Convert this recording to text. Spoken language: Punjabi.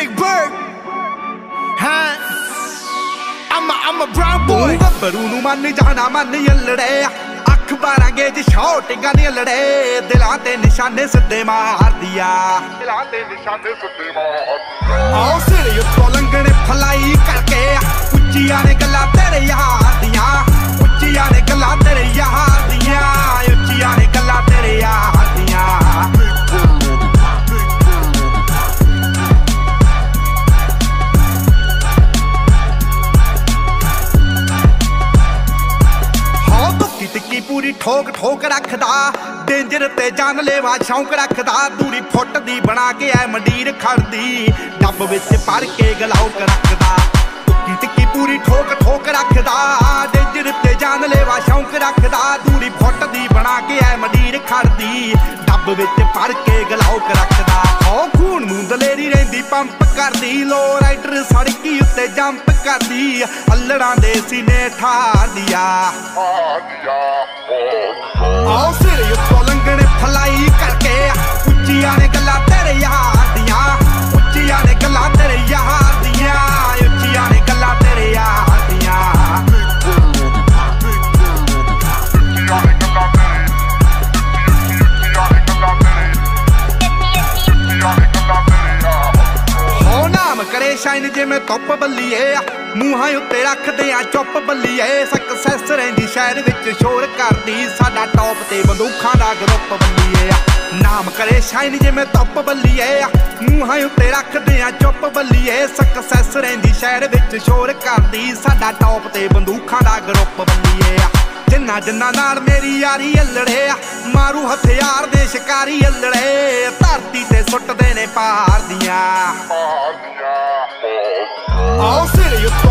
Big Bird. Huh? I'm a, I'm a brown boy. ਬੱਬਰੂ ਨੂੰ ਮੰਨ ਜਾਣਾ ਮੰਨ ਯੱਲੜੇ ਅੱਖ ਬਾਰਾਂਗੇ ਜੀ ਸ਼ੌਟਿੰਗਾਂ ਨੇ ਲੜੇ ਦਿਲਾਂ ਤੇ ਨਿਸ਼ਾਨੇ ਸਿੱਧੇ ਮਾਰਦੀਆ ਦਿਲਾਂ ਤੇ ਨਿਸ਼ਾਨੇ ਸਿੱਧੇ ਮਾਰਦੀਆ ਆਉ ਸਿਰ ਉੱਤੋਂ ਲੰਗਣੇ ਫਲਾਈ ਕਰਕੇ ਉੱਚੀਆਂ ਨੇ ਗੱਲਾਂ ਤੇਰੇ ਯਾਰ ਧੁੱਕੀ ਟਿੱਕੀ ਪੂਰੀ ਠੋਕ ਠੋਕ ਰੱਖਦਾ ਡੇਂਜਰ ਤੇ ਜਾਨ ਲੈਵਾ ਸ਼ੌਂਕ ਰੱਖਦਾ, ਦੂਰੀ ਫੁੱਟ ਦੀ ਬਣਾ ਕੇ ਐ ਮੰਡੀਰ ਖੜਦੀ, ਡੱਬ ਵਿੱਚ ਭਰ ਕੇ ਗਲਾਉਕ ਰੱਖਦਾ। ਧੁੱਕੀ ਟਿੱਕੀ ਪੂਰੀ ਠੋਕ ਠੋਕ ਰੱਖਦਾ ਡੇਂਜਰ ਤੇ ਜਾਨ ਲੈਵਾ ਸ਼ੌਂਕ ਰੱਖਦਾ, ਦੂਰੀ ਫੁੱਟ ਦੀ ਬਣਾ ਕੇ ਐ ਮੰਡੀਰ ਖੜਦੀ, ਡੱਬ ਵਿੱਚ ਭਰ ਕੇ ਗਲਾਉਕ ਰੱਖਦਾ। ਹੋ ਖੂਨ ਨੂੰ ਦਲੇਰੀ ਰਹਿੰਦੀ, ਪੰਪ ਕਰਦੀ ਲੋ ਰਾਈਡਰ ਸੜਕੀ ਉੱਤੇ ਜੰਪ ਕਰਦੀ ਅਲੜਾਂ ਦੇ ਸੀਨੇ ਠਾਰਦੀਆ ਆਦੀਆ ਸ਼ਾਈਨ ਜਿਵੇਂ ਧੁੱਪ ਬੱਲੀਏ, ਮੂੰਹਾਂ ਉੱਤੇ ਰੱਖਦੇ ਆ ਚੁੱਪ ਬੱਲੀਏ। ਸਕਸੈਸ ਰਹਿੰਦੀ ਸ਼ਹਿਰ ਵਿੱਚ, ਸ਼ੋਰ ਕਰਦੀ ਸਾਡਾ ਟੌਪ ਤੇ ਬੰਦੂਖਾਂ ਦਾ ਗਰੁੱਪ ਬੱਲੀਏ। ਆ ਨਾਮ ਕਰੇ ਸ਼ਾਈਨ ਜਿਵੇਂ ਧੁੱਪ ਬੱਲੀਏ, ਮੂੰਹਾਂ ਉੱਤੇ ਰੱਖਦੇ ਆ ਚੁੱਪ ਬੱਲੀਏ। ਸਕਸੈਸ ਰਹਿੰਦੀ ਸ਼ਹਿਰ ਵਿੱਚ, ਸ਼ੋਰ ਕਰਦੀ ਸਾਡਾ ਟੌਪ ਤੇ ਬੰਦੂਖਾਂ ਦਾ ਗਰੁੱਪ ਜਿੰਨਾ ਨਾਲ ਮੇਰੀ ਯਾਰੀ ਅਲੜੇ ਆ ਮਾਰੂ ਹਥਿਆਰ ਦੇ ਸ਼ਿਕਾਰੀ ਅਲੜੇ ਧਰਤੀ ਤੇ ਸੁੱਟਦੇ ਨੇ ਪਾਰ ਦੀਆਂ। ਆਓ ਸਿਰ ਉੱਤੋਂ